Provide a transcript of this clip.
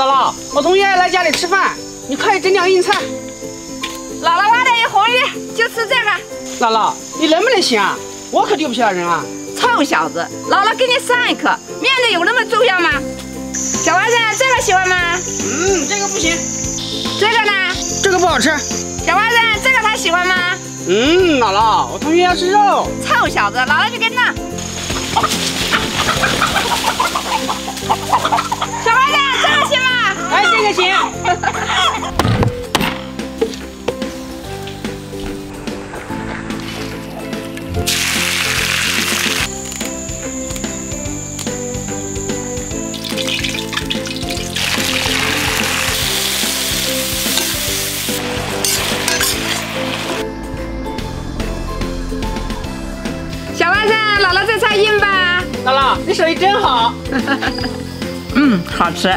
姥姥，我同学来家里吃饭，你快整点硬菜。姥姥挖的有红鱼，就吃这个。姥姥，你能不能行啊？我可丢不下人啊！臭小子，姥姥给你上一课，面子有那么重要吗？小娃子，这个喜欢吗？嗯，这个不行。这个呢？这个不好吃。小娃子，这个他喜欢吗？嗯，姥姥，我同学要吃肉。臭小子，姥姥就跟那。小行。小娃子，姥姥这菜硬吧？姥姥，你手艺真好。嗯，好吃。